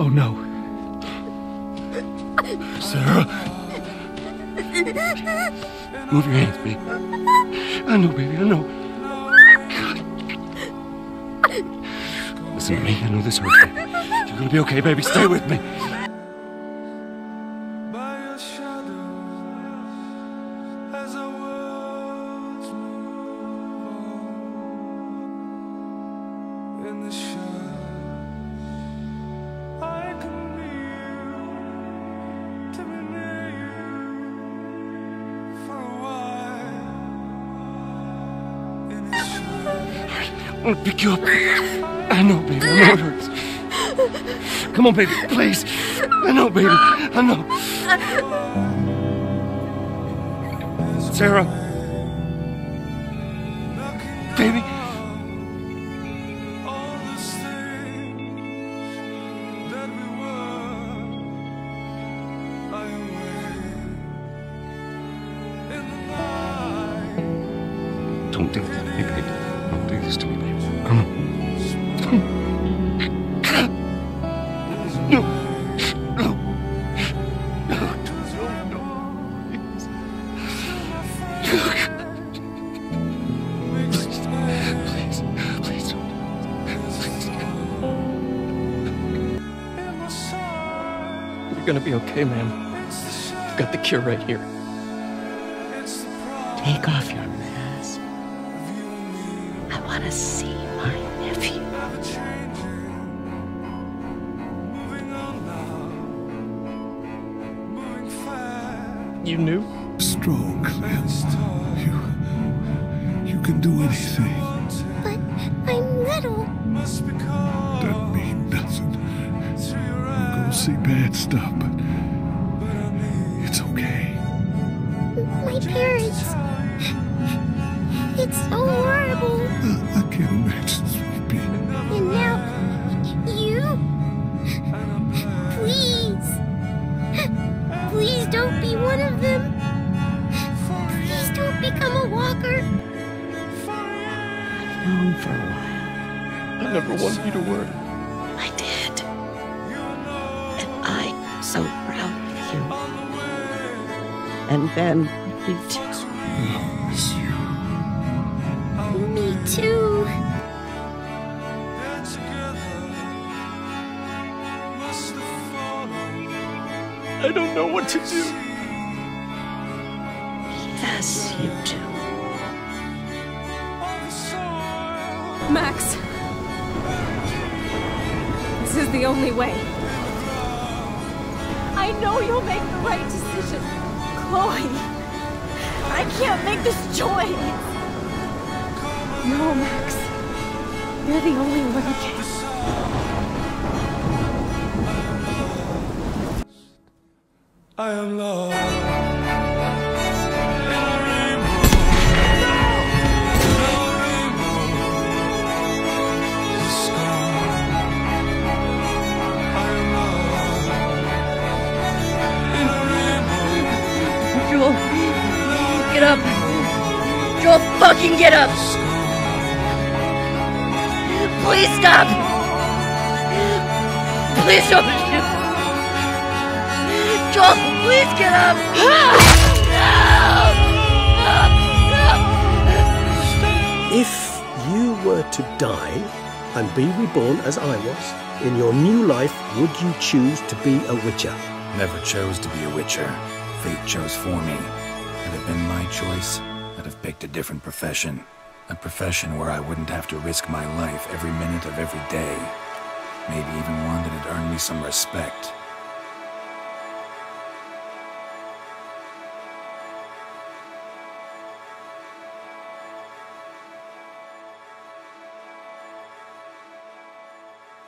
Oh no. Sarah. Move your hands, baby. I know, baby, I know. God. Listen to me, I know this hurts you. You're gonna be okay, baby. Stay with me. by your shadow shadows. I wanna pick you up. I know, baby. I know it hurts. Come on, baby, please. I know, baby. I know. Sarah. Baby. All the things that You're gonna be okay, ma'am. I've got the cure right here. it's the problem Take off your mask. I want to see my nephew. never changing. Moving on now, moving fast. You knew? Strong. You, you can do anything. But I'm little. Doesn't mean nothing. You're gonna see bad stuff, but it's okay. My parents. It's for a while. I never wanted you to worry. I did. And I'm so proud of you. And then you too. I miss you. Me too. They're together. Must have fallen. I don't know what to do. Yes, you do. Is the only way. I know you'll make the right decision. Chloe. I can't make this choice. No, Max. You're the only one who can. I am lost. Joel, get up. Joel, fucking get up. Please stop. Please don't. Joel, please get up. If you were to die and be reborn as I was, in your new life, would you choose to be a witcher? Never chose to be a witcher. Fate chose for me. Had it been my choice, I'd have picked a different profession. A profession where I wouldn't have to risk my life every minute of every day. Maybe even one that'd earn me some respect.